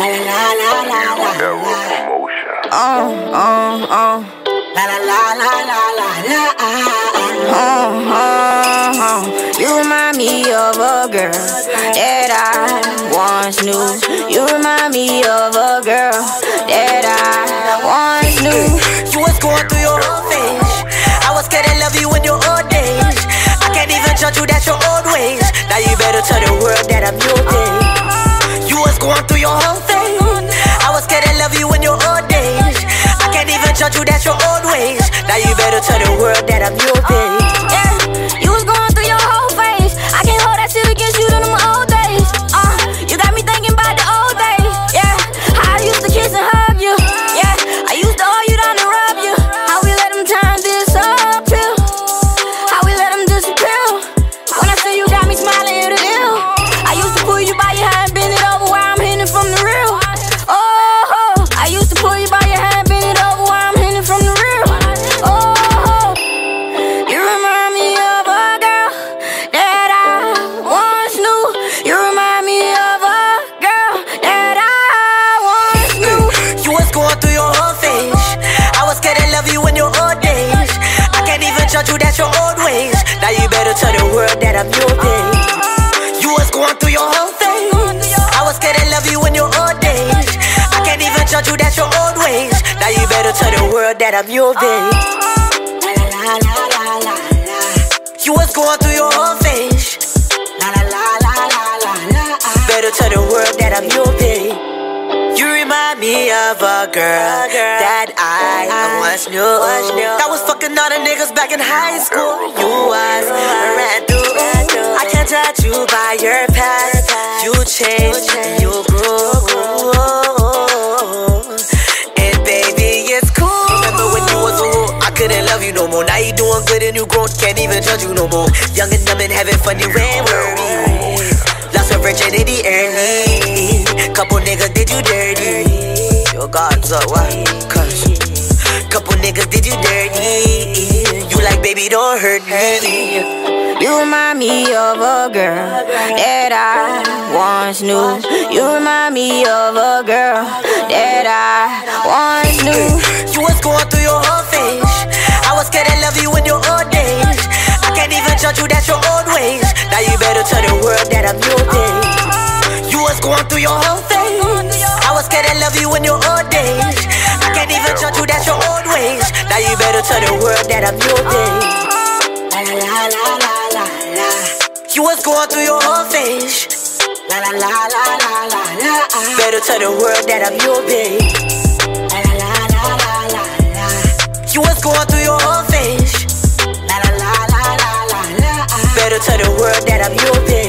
La la la la la la. Uh, uh, uh. La la la la. Uh, uh, uh. You remind me of a girl that I once knew. You remind me of a girl that I once knew. You was going through your whole phase. I was scared to love you in your old days. I can't even judge you, that's your old ways. Now you better tell the world that I'm your babe. You was going through your whole judge you, that's your old ways. Now you better tell the world that I'm your babe. Yeah, you was going through your whole phase. I can't hold that shit against you to them old days. Uh, you got me thinking about the old days. Yeah, how I used to kiss and hug you. Yeah, I used to hold you down and rub you. How we let them turn this up. How we let them disappear. When I say you got me smiling Better tell the world that I'm your babe. You was going through your whole phase. I was scared to love you in your old days. I can't even judge you, that's your old ways. Now you better tell the world that I'm your babe. You was going through your whole phase. Better tell the world that I'm your babe. You remind me of a girl that I once knew. That was fucking all the niggas back in high school. You was ran through. I can't judge you by your past. You changed, you grew. And baby, it's cool. Remember when you was a whore? I couldn't love you no more. Now you doing good and you grown. Can't even judge you no more. Young and dumb and having fun, you ain't worried. Lost her virginity early. Couple niggas did you dirty. Your God's up, why? Couple niggas did you dirty. You like, baby, don't hurt me. You remind me of a girl that I once knew. You remind me of a girl that I once knew. You was going through your whole phase. I was scared to love you in your old days. I can't even judge you, that's your old ways. Now you better tell the world that I'm your babe. You was going through your whole phase. I was scared to love you in your old days. I can't even judge you, ways. Now you better tell the world that I'm your babe. La la la la la la. You was going through your whole phase. La la la la la la la. Better tell the world that I'm your babe. La la la la la la la. You was going through your whole phase. La la la la la la la. Better tell the world that I'm your babe.